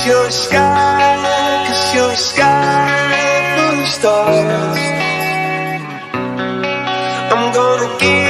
Cause you're a sky, cause you're a sky full of stars. I'm gonna give